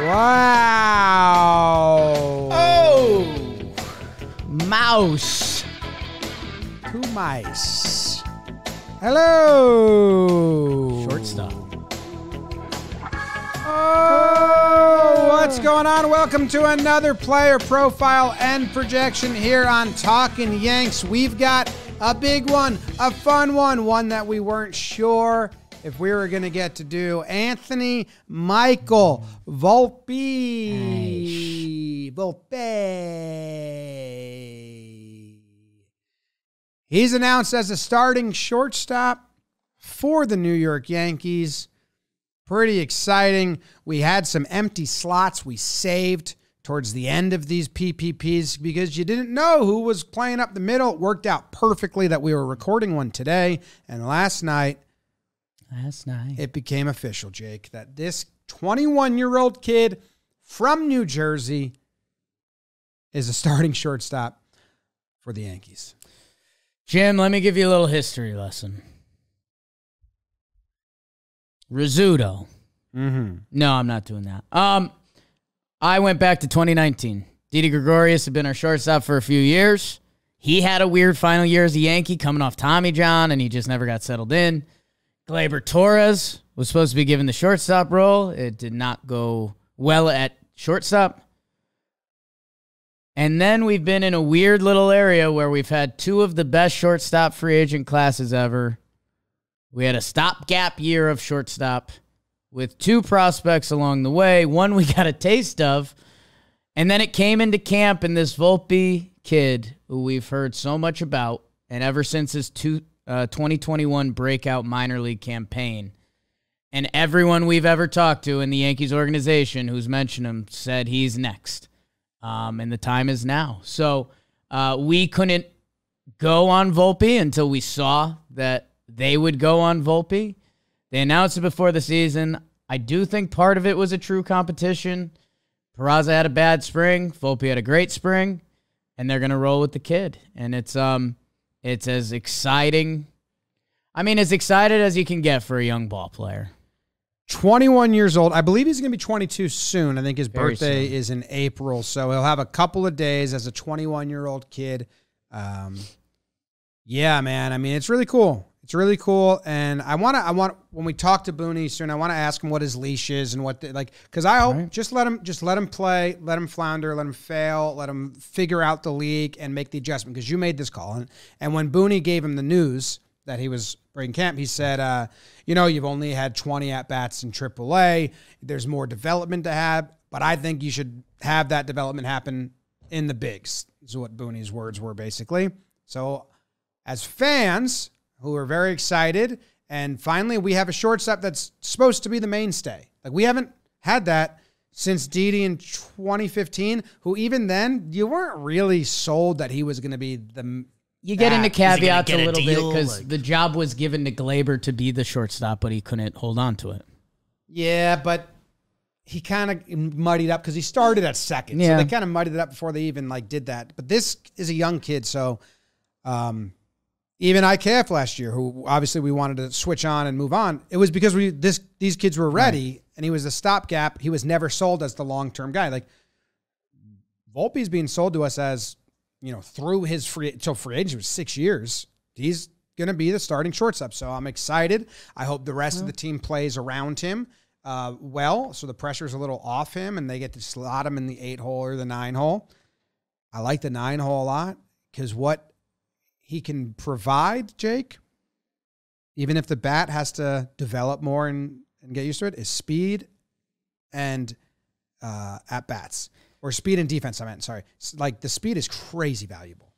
Wow. Oh, mouse. Two mice. Hello. Shortstop. Oh, what's going on? Welcome to another player profile and projection here on Talking Yanks. We've got a big one, a fun one, one that we weren't sure if we were going to get to do. Anthony Michael Volpe. Volpe. He's announced as a starting shortstop for the New York Yankees. Pretty exciting. We had some empty slots we saved towards the end of these PPPs because you didn't know who was playing up the middle. It worked out perfectly that we were recording one today. And last night, Last night. it became official, Jake, that this 21 year old kid from New Jersey is a starting shortstop for the Yankees. Jim, let me give you a little history lesson. Rizzuto. Mm-hmm. No, I'm not doing that. Um, I went back to 2019. Didi Gregorius had been our shortstop for a few years. He had a weird final year as a Yankee coming off Tommy John, and he just never got settled in. Gleyber Torres was supposed to be given the shortstop role. It did not go well at shortstop. And then we've been in a weird little area where we've had two of the best shortstop free agent classes ever. We had a stopgap year of shortstop with two prospects along the way. One we got a taste of. And then it came into camp, and this Volpe kid, who we've heard so much about, and ever since his two, uh, 2021 breakout minor league campaign, and everyone we've ever talked to in the Yankees organization who's mentioned him said he's next. Um, and the time is now. So uh, we couldn't go on Volpe until we saw that they would go on Volpe. They announced it before the season. I do think part of it was a true competition. Peraza had a bad spring. Volpe had a great spring, and they're gonna roll with the kid. And it's um, it's as exciting. I mean, as excited as you can get for a young ball player. 21 years old. I believe he's going to be 22 soon. I think his Very birthday soon. is in April. So he'll have a couple of days as a 21 year old kid. Um, yeah, man. I mean, it's really cool. It's really cool. And I want to, I want, when we talk to Booney soon, I want to ask him what his leash is and what, the, like, cause I hope Right. just let him, just let him play, let him flounder, let him fail, let him figure out the league and make the adjustment. Cause you made this call. And, and when Booney gave him the news that he was breaking camp, he said, uh, you know, you've only had 20 at bats in AAA. There's more development to have, but I think you should have that development happen in the bigs, is what Booney's words were basically. So, as fans who are very excited, and finally we have a shortstop that's supposed to be the mainstay. Like, we haven't had that since Didi in 2015, who even then, you weren't really sold that he was going to be the. You get into that. Gonna caveats a get a little bit because Like- the job was given to Gleyber to be the shortstop, but he couldn't hold on to it. Yeah, but he kind of muddied up because he started at second. Yeah. So they kind of muddied it up before they even like did that. But this is a young kid, so um, even IKF last year, who obviously we wanted to switch on and move on, it was because we this these kids were ready, and he was a stopgap. He was never sold as the long term guy. Like Volpe's being sold to us as you know through his free till free agency was six years. He's going to be the starting shortstop. So I'm excited. I hope the rest of the team plays around him uh, well, so the pressure's a little off him, and they get to slot him in the eight hole or the nine hole. I like the nine hole a lot because what he can provide, Jake, even if the bat has to develop more and, and get used to it, is speed and uh, at bats or speed and defense. I meant sorry, like the speed is crazy valuable.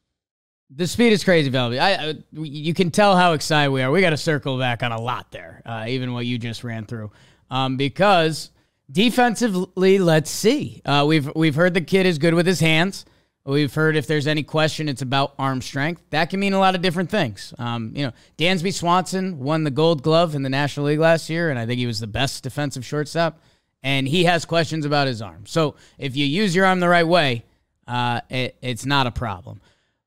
The speed is crazy, Velvy. I, I you can tell how excited we are. We got to circle back on a lot there, uh, even what you just ran through, um, because defensively, let's see. Uh, we've we've heard the kid is good with his hands. We've heard if there's any question, it's about arm strength. That can mean a lot of different things. Um, you know, Dansby Swanson won the Gold Glove in the National League last year, and I think he was the best defensive shortstop. And he has questions about his arm. So if you use your arm the right way, uh, it, it's not a problem.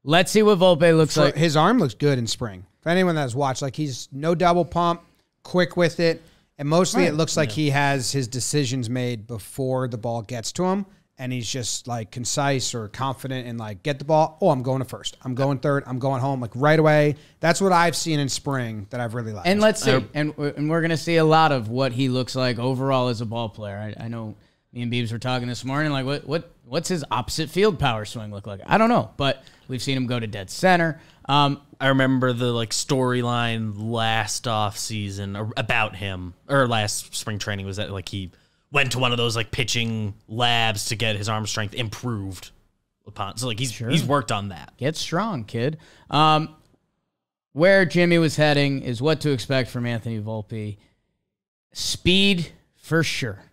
Let's see what Volpe looks For- like. his arm looks good in spring. For anyone that has watched, like he's no double pump, quick with it. And mostly it looks like he has his decisions made before the ball gets to him. And he's just like concise or confident and like get the ball. Oh, I'm going to first. I'm going third. I'm going home like right away. That's what I've seen in spring that I've really liked. And let's see, and and we're gonna see a lot of what he looks like overall as a ball player. I, I know me and Beebs were talking this morning, like what what what's his opposite field power swing look like? I don't know, but we've seen him go to dead center. Um, I remember the like storyline last off season about him or last spring training was that like he went to one of those like pitching labs to get his arm strength improved upon. So like he's he's worked on that. Get strong, kid. Um, where Jimmy was heading is what to expect from Anthony Volpe. Speed for sure.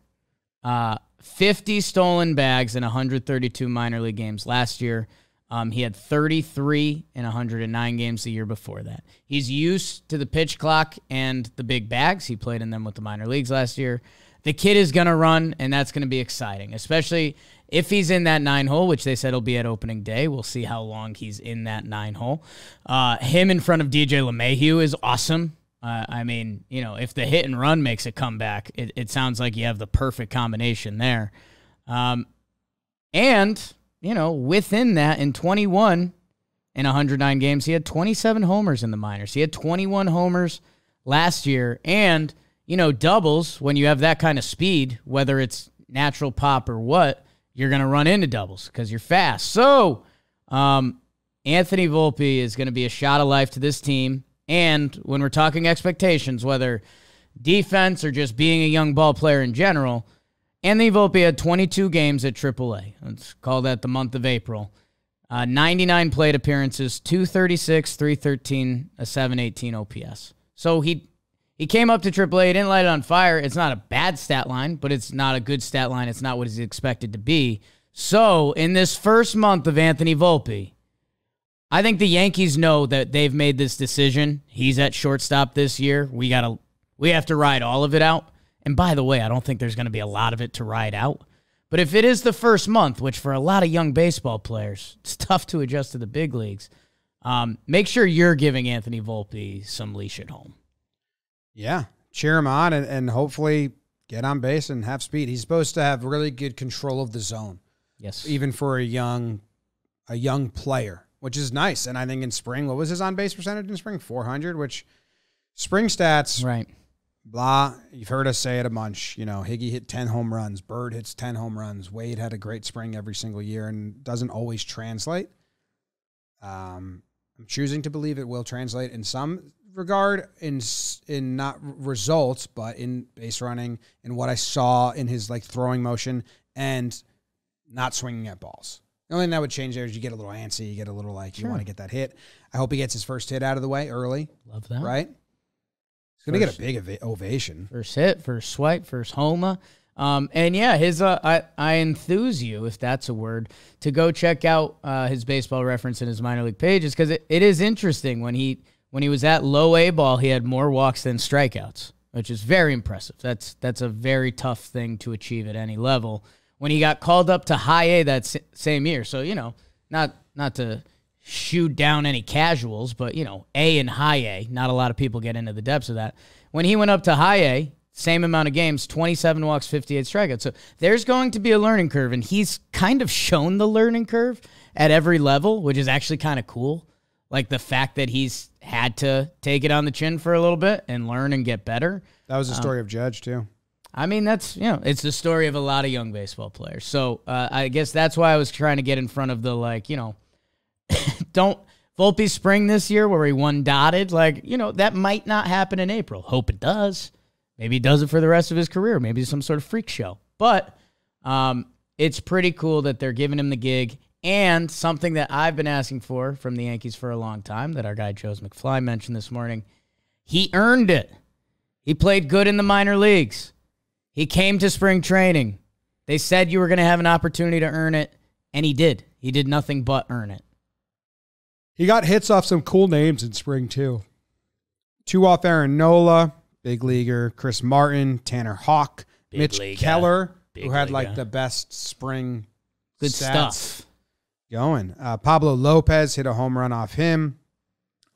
Uh, 50 stolen bags in 132 minor league games last year. Um, he had 33 in 109 games the year before that. He's used to the pitch clock and the big bags. He played in them with the minor leagues last year. The kid is going to run, and that's going to be exciting, especially if he's in that nine hole, which they said will be at opening day. We'll see how long he's in that nine hole. Uh, him in front of DJ LeMahieu is awesome. Uh, I mean, you know, if the hit and run makes a comeback, it, it sounds like you have the perfect combination there. Um, and, you know, within that, in 21 in 109 games, he had 27 homers in the minors. He had 21 homers last year. And, you know, doubles, when you have that kind of speed, whether it's natural pop or what, you're going to run into doubles because you're fast. So, um, Anthony Volpe is going to be a shot of life to this team. And when we're talking expectations, whether defense or just being a young ball player in general, Anthony Volpe had 22 games at AAA. Let's call that the month of April. Uh, 99 plate appearances, 236, 313, a 718 OPS. So he he came up to AAA, didn't light it on fire. It's not a bad stat line, but it's not a good stat line. It's not what he's expected to be. So in this first month of Anthony Volpe, I think the Yankees know that they've made this decision. He's at shortstop this year. We gotta we have to ride all of it out. And by the way, I don't think there's gonna be a lot of it to ride out. But if it is the first month, which for a lot of young baseball players, it's tough to adjust to the big leagues. Um, make sure you're giving Anthony Volpe some leash at home. Yeah, cheer him on and, and hopefully get on base and have speed. He's supposed to have really good control of the zone, Yes. even for a young a young player, which is nice. And I think in spring, what was his on base percentage in spring? Four hundred, which spring stats, Right. blah. You've heard us say it a bunch. You know, Higgy hit ten home runs, Bird hits ten home runs, Wade had a great spring every single year, and doesn't always translate. Um, I'm choosing to believe it will translate in some regard, in in not results, but in base running, and what I saw in his like throwing motion and not swinging at balls. The only thing that would change there is you get a little antsy, you get a little like you want to get that hit. I hope he gets his first hit out of the way early, Love that. right? He's gonna get First- a big ova- ovation. First hit, first swipe, first homa. Um, and yeah, his uh, I I enthuse you if that's a word to go check out uh, his baseball reference in his minor league pages because it, it is interesting when he when he was at low A ball he had more walks than strikeouts, which is very impressive. That's that's a very tough thing to achieve at any level. When he got called up to high A that same year, so you know not not to shoot down any casuals, but you know, A and high A. Not a lot of people get into the depths of that. When he went up to high A, same amount of games, 27 walks, 58 strikeouts. So there's going to be a learning curve, and he's kind of shown the learning curve at every level, which is actually kind of cool. Like the fact that he's had to take it on the chin for a little bit and learn and get better. That was the story of Judge too. I mean, that's you know, it's the story of a lot of young baseball players. So uh, I guess that's why I was trying to get in front of the like, you know, don't Volpe spring this year where he won dotted. Like, you know, that might not happen in April. Hope it does. Maybe he does it for the rest of his career. Maybe some sort of freak show. But um, it's pretty cool that they're giving him the gig. And something that I've been asking for from the Yankees for a long time that our guy Joe's McFly mentioned this morning. He earned it. He played good in the minor leagues. He came to spring training. They said you were going to have an opportunity to earn it, and he did. He did nothing but earn it. He got hits off some cool names in spring too. Two off Aaron Nola, big leaguer, Chris Martin, Tanner Houck, Big Mitch. Keller, who had like the best spring Good stats stuff. Going. Uh, Pablo Lopez hit a home run off him.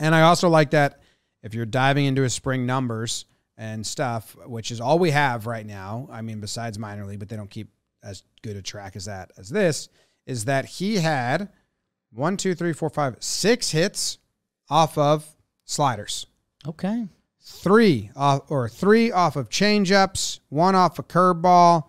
And I also like that if you're diving into his spring numbers, and stuff, which is all we have right now. I mean, besides minor league, but they don't keep as good a track as that as this. Is that he had one, two, three, four, five, six hits off of sliders, Okay. three off or three off of changeups, one off a curveball,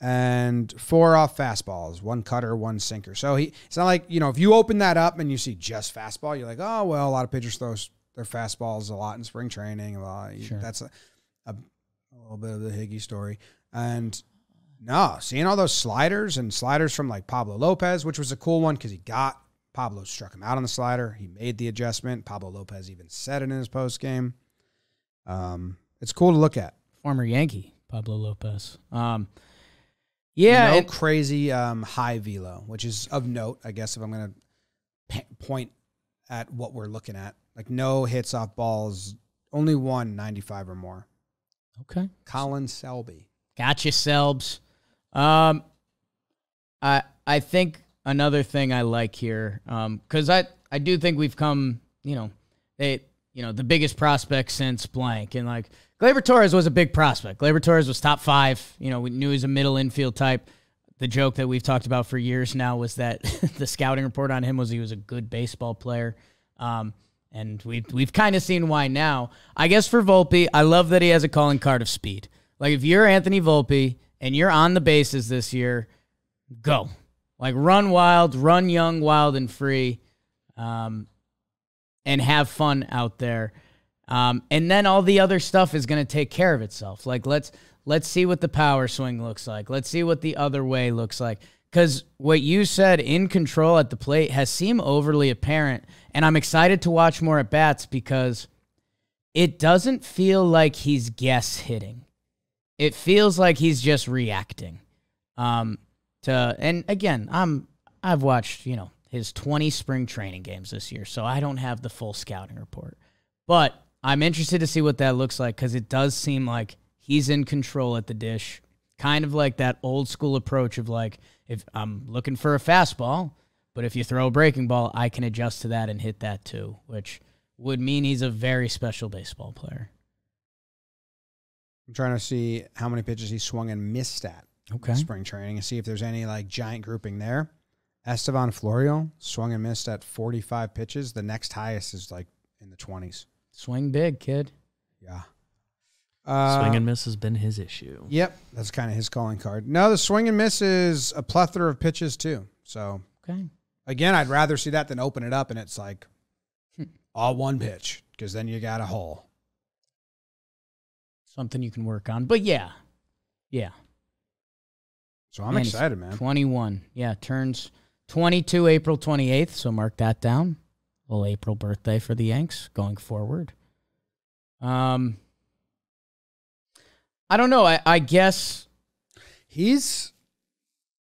and four off fastballs, one cutter, one sinker. So he it's not like, you know, if you open that up and you see just fastball, you're like, oh well, a lot of pitchers throw their fastballs a lot in spring training. Well, Sure. that's a, a, a little bit of the Higgy story. And no, seeing all those sliders and sliders from like Pablo Lopez, which was a cool one because he got Pablo struck him out on the slider. He made the adjustment. Pablo Lopez even said it in his post game. Um, it's cool to look at. Former Yankee, Pablo Lopez. Um, yeah. no crazy um, high velo, which is of note, I guess, if I'm going to point at what we're looking at. Like no hits off balls, only one 95 or more. okay. Colin Selby. Gotcha, Selbs. Um, I I think another thing I like here, um, because I I do think we've come, you know, they you know the biggest prospect since blank, and like Gleyber Torres was a big prospect. Gleyber Torres was top five. You know, we knew he was a middle infield type. The joke that we've talked about for years now was that the scouting report on him was he was a good baseball player. Um, and we've we've kind of seen why now. I guess for Volpe, I love that he has a calling card of speed. Like if you're Anthony Volpe and you're on the bases this year, go. Like run wild, run young, wild and free, um, and have fun out there. Um, and then all the other stuff is going to take care of itself. Like let's let's see what the power swing looks like. Let's see what the other way looks like. Because what you said in control at the plate has seemed overly apparent, and I'm excited to watch more at bats because it doesn't feel like he's guess hitting. It feels like he's just reacting. Um, to and again, I'm I've watched you know his 20 spring training games this year, so I don't have the full scouting report, but I'm interested to see what that looks like because it does seem like he's in control at the dish, kind of like that old school approach of like if I'm looking for a fastball, but if you throw a breaking ball, I can adjust to that and hit that too, which would mean he's a very special baseball player. I'm trying to see how many pitches he swung and missed at Okay. spring training and see if there's any like giant grouping there. Estevan Florial swung and missed at 45 pitches. The next highest is like in the 20s. Swing big, kid. Yeah. Uh, Swing and miss has been his issue. Yep, that's kind of his calling card. No, the swing and miss is a plethora of pitches too. So Okay. again, I'd rather see that than open it up and it's like Hmm. all one pitch because then you got a hole. Something you can work on. But yeah. Yeah. So I'm And excited, man. 21. Yeah, turns 22 April 28th, so mark that down. Little April birthday for the Yanks going forward. Um I don't know. I, I guess He's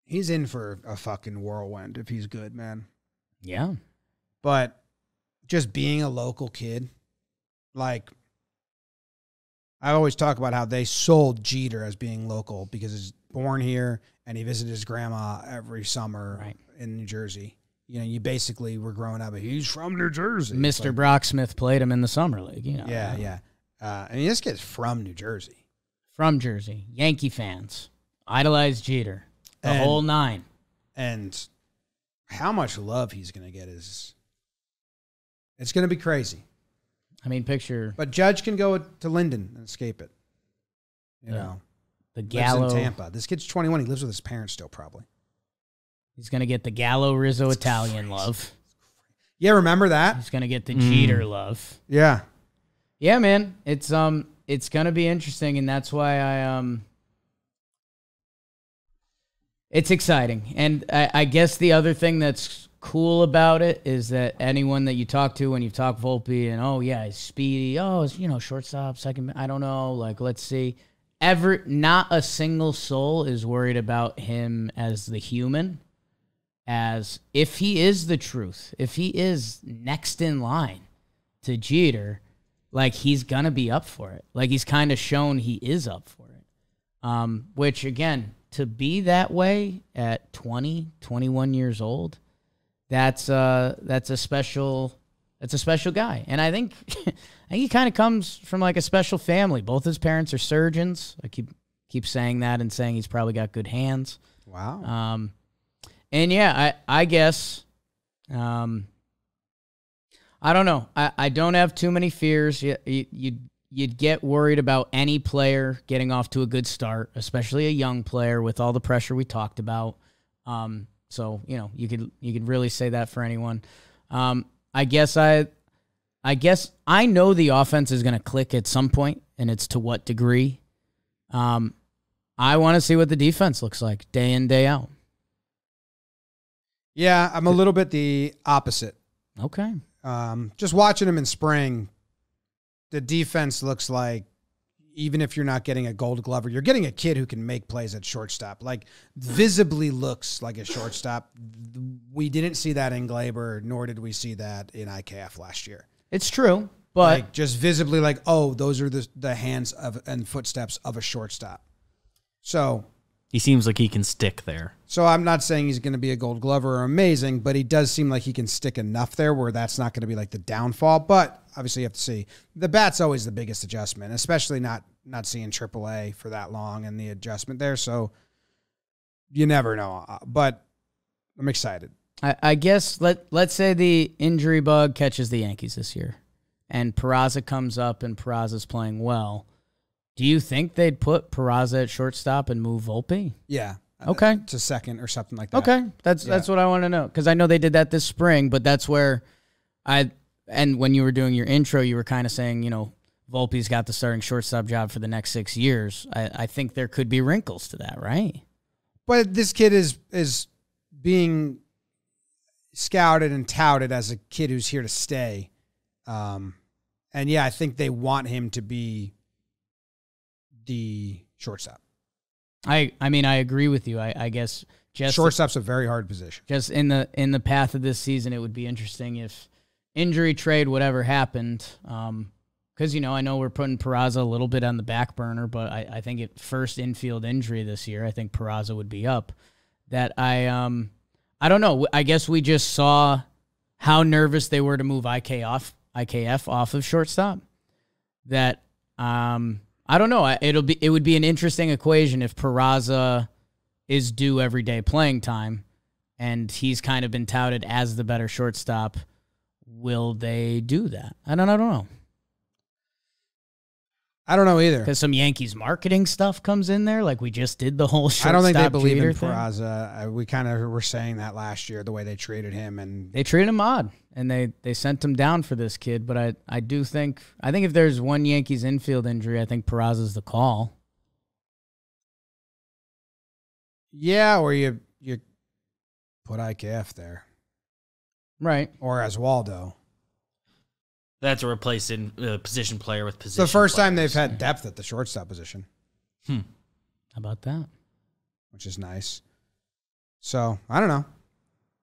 he's in for a fucking whirlwind if he's good, man. yeah. But just being a local kid, like I always talk about how they sold Jeter as being local because he's born here and he visited his grandma every summer Right. In New Jersey. You know, you basically were growing up. He's from New Jersey, Mr. like- Brock Smith played him in the summer league, you know. yeah, yeah. Uh, I mean, this kid's from New Jersey. From Jersey. Yankee fans. Idolize Jeter. The And- whole nine. and how much love he's going to get is it's going to be crazy. I mean, picture But Judge can go to Linden and escape it. You Yeah. know, the lives Gallo. in Tampa. This kid's 21. He lives with his parents still, probably. He's going to get the Gallo Rizzo Italian crazy. love. Yeah, remember that? He's going to get the Mm. Jeter love. Yeah. Yeah, man. It's um it's gonna be interesting and that's why I um it's exciting. And I, I guess the other thing that's cool about it is that anyone that you talk to when you talk Volpe and oh yeah, he's speedy, oh it's you know, shortstop, second I don't know, like let's see. Ever not a single soul is worried about him as the human. As if he is the truth, if he is next in line to Jeter, like he's gonna be up for it. Like he's kind of shown he is up for it. Um, which again, to be that way at 20, 21 years old, that's uh that's a special That's a special guy, and I think I think he kind of comes from like a special family. Both his parents are surgeons. I keep keep saying that and saying he's probably got good hands. Wow. Um, and yeah, I I guess, um, I don't know. I, I don't have too many fears. You, you you'd you'd get worried about any player getting off to a good start, especially a young player with all the pressure we talked about. Um, so you know you could you could really say that for anyone. Um, I guess I, I guess I know the offense is going to click at some point, and it's to what degree. Um, I want to see what the defense looks like day in day out. Yeah, I'm a little bit the opposite. Okay. Um, just watching him in spring, the defense looks like even if you're not getting a gold glover, you're getting a kid who can make plays at shortstop. Like visibly looks like a shortstop. We didn't see that in Gleyber, nor did we see that in IKF last year. It's true, but like just visibly like, oh, those are the the hands of and footsteps of a shortstop. So He seems like he can stick there. So I'm not saying he's going to be a gold glover or amazing, but he does seem like he can stick enough there where that's not going to be like the downfall. But obviously, you have to see the bat's always the biggest adjustment, especially not not seeing AAA for that long and the adjustment there. So you never know. Uh, But I'm excited. I, I guess let let's say the injury bug catches the Yankees this year, and Peraza comes up and Peraza's playing well. Do you think they'd put Peraza at shortstop and move Volpe? Yeah. Okay. To second or something like that. Okay, that's Yeah. that's what I want to know because I know they did that this spring, but that's where I and when you were doing your intro, you were kind of saying, you know, Volpe's got the starting shortstop job for the next six years. I, I think there could be wrinkles to that, right? But this kid is is being scouted and touted as a kid who's here to stay. Um, and yeah, I think they want him to be the shortstop. I I mean I agree with you. I, I guess just Shortstop's a very hard position. just in the in the path of this season, it would be interesting if injury trade whatever happened. Um, because you know I know we're putting Peraza a little bit on the back burner, but I, I think at first infield injury this year, I think Peraza would be up. That I um I don't know. I guess we just saw how nervous they were to move IK off IKF off of shortstop. That um I don't know. It'll be it would be an interesting equation if Peraza is due everyday playing time and he's kind of been touted as the better shortstop. Will they do that? I don't, I don't know. I don't know either. Because some Yankees marketing stuff comes in there, like we just did the whole I don't think they believe in. Peraza. Uh, we kind of were saying that last year, the way they treated him, and They treated him odd, and they they sent him down for this kid. But I I do think I think if there's one Yankees infield injury, I think Peraza's the call. yeah, or you you put IKF there Right. or Oswaldo. That's a replacing uh, position player with position. the first time they've had depth at the shortstop position, Hmm. How about that? which is nice. So I don't know.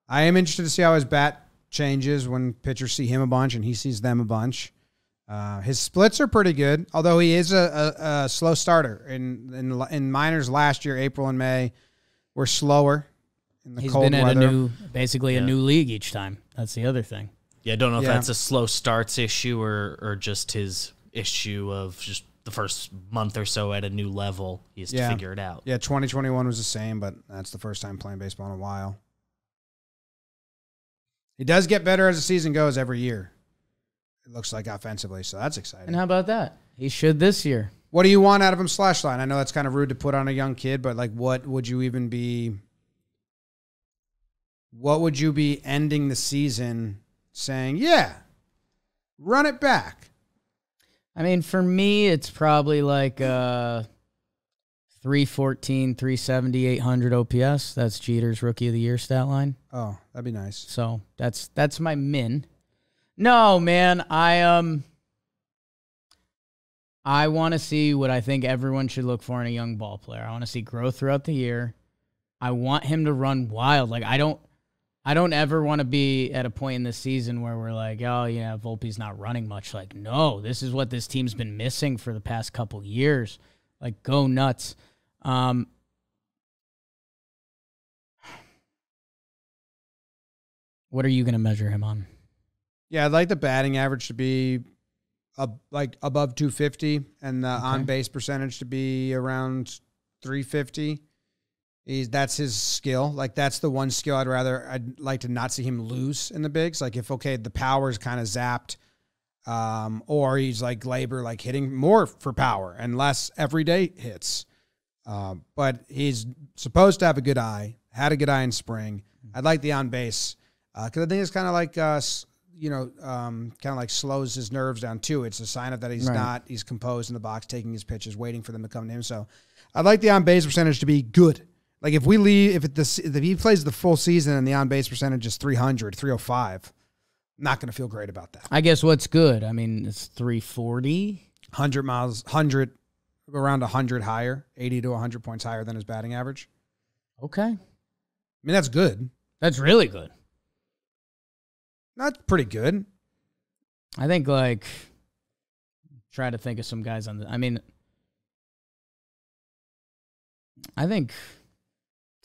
I am interested to see how his bat changes when pitchers see him a bunch and he sees them a bunch. Uh, his splits are pretty good, although he is a, a, a slow starter. In, in in minors last year, April and May were slower in the He's cold been at weather. a new, basically a new league each time. That's the other thing. Yeah, I don't know if Yeah. that's a slow starts issue or or just his issue of just the first month or so at a new level. He has Yeah. to figure it out. Yeah, 2021 was the same, but that's the first time playing baseball in a while. He does get better as the season goes every year. It looks like offensively, so that's exciting. And how about that? He should this year. What do you want out of him slash line? I know that's kind of rude to put on a young kid, but like what would you even be what would you be ending the season saying, yeah, run it back? I mean, for me, it's probably like uh, 314, 370, 800 OPS. That's Jeter's rookie of the year stat line. Oh, that'd be nice. So that's that's my min. No, man, I um I want to see what I think everyone should look for in a young ball player. I want to see growth throughout the year. I want him to run wild. Like I don't I don't ever want to be at a point in the season where we're like, oh yeah, Volpe's not running much. Like, no, this is what this team's been missing for the past couple years. Like, go nuts. Um, what are you going to measure him on? Yeah, I'd like the batting average to be up, like above 250 and the on base percentage to be around 350. He's, that's his skill. Like that's the one skill I'd rather I'd like to not see him lose in the bigs. Like if okay, the power is kind of zapped, um, or he's like labor, like hitting more for power and less everyday hits. Um, but he's supposed to have a good eye. Had a good eye in spring. I'd like the on base because I think it's kind of like uh, you know, um, kind of like slows his nerves down too. It's a sign of that he's Right. not. He's composed in the box, taking his pitches, waiting for them to come to him. So, I'd like the on base percentage to be good. Like if we leave, if it the if he plays the full season and the on base percentage is 300, 305, not going to feel great about that. I guess what's good? I mean, it's 340. 100 miles, 100 around 100 higher, 80 to 100 points higher than his batting average. Okay. I mean, that's good. That's really good. That's pretty good. I think like try to think of some guys on the I mean I think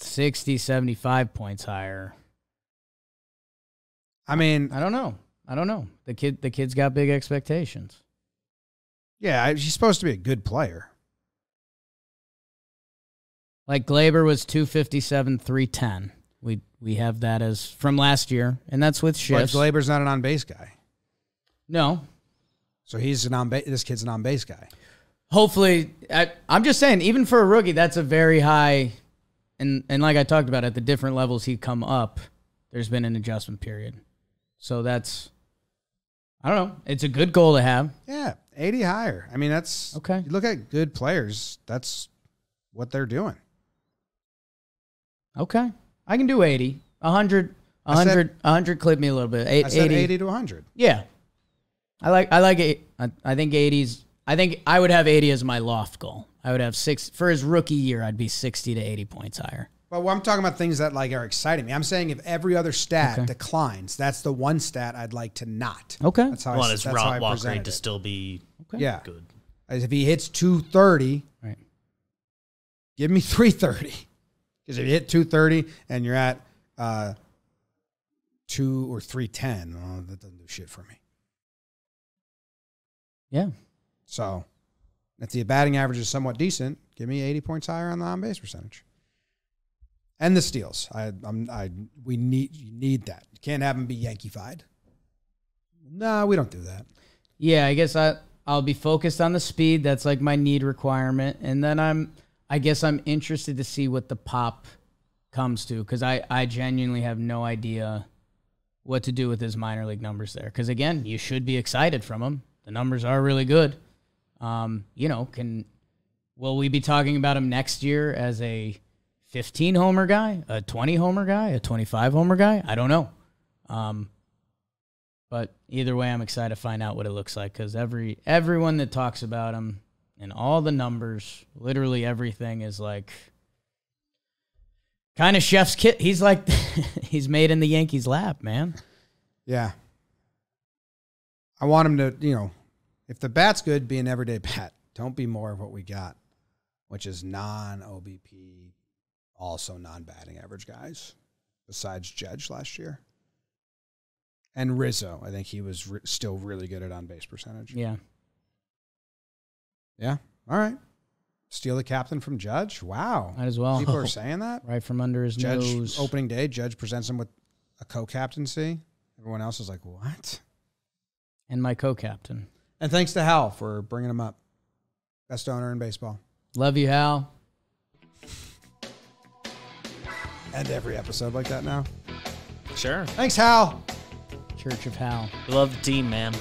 60 75 points higher. I mean, I don't know. I don't know. The kid the kid's got big expectations. yeah, I- he's supposed to be a good player. Like Gleyber was 257 310. We we have that as from last year and that's with But shifts. Gleyber's not an on base guy. no. So he's an on base. This kid's an on base guy. hopefully I, i'm just saying even for a rookie that's a very high and and like i talked about at the different levels he come up there's been an adjustment period. So that's i don't know. It's a good goal to have. Yeah, 80 higher. I mean, that's Okay. You look at good players, that's what they're doing. okay. I can do 80 100 I said- 100 100 clip me a little bit. Eight- I said 80, 80, to 100. yeah. I like i like it I, I think 80s i think i would have 80 as my loft goal i would have six for his rookie year i'd be 60 to 80 points higher But I'm talking about things that like are exciting me. I'm saying if every other stat Okay. declines, that's the one stat I'd like to not. okay That's how I, want that's his how I raw walk presented rate to still be okay. Yeah. good. As if he hits 230, right give me 330. Because if you hit 230 and you're at uh, two or 310, well, that doesn't do shit for me. yeah So if the batting average is somewhat decent, give me 80 points higher on the on base percentage. And the steals. I I'm I we need you need that. You can't have them be Yankee-fied. No, we don't do that. Yeah, I guess I I'll be focused on the speed. That's like my need requirement, and then I'm I guess I'm interested to see what the pop comes to because I I genuinely have no idea what to do with his minor league numbers there. Because again, you should be excited from him. The numbers are really good. Um, you know, can will we be talking about him next year as a 15 homer guy, a 20 homer guy, a 25 homer guy? I don't know. Um, but either way, I'm excited to find out what it looks like because every everyone that talks about him and all the numbers, literally everything is like kind of chef's kit. He's like he's made in the Yankees lab, man. Yeah. I want him to, you know, if the bat's good, be an everyday bat. Don't be more of what we got, which is non OBP, also non batting average guys, besides Judge last year. And Rizzo, I think he was re- still really good at on base percentage. Yeah. Yeah. All right. Steal the captain from Judge. Wow. Might as well. People are saying that. right from under his Judge nose. opening day. Judge presents him with a co-captaincy. Everyone else is like, what? And my co-captain. And thanks to Hal for bringing him up. Best owner in baseball. Love you, Hal. And every episode like that now. Sure. Thanks, Hal. Church of Hal. Love the team, man.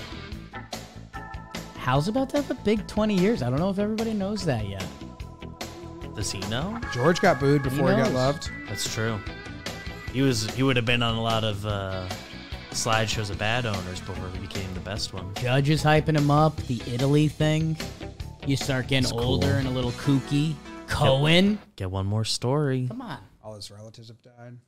Hal's about to have a big 20 years. I don't know if everybody knows that yet. Does he know? George got booed before he, got loved. That's true. He was he would have been on a lot of uh, slideshows of bad owners before he became the best one. Judge is hyping him up. The Italy thing. You start getting It's older cool. and a little kooky. Cohen. Get one more story. Come on. All his relatives have died.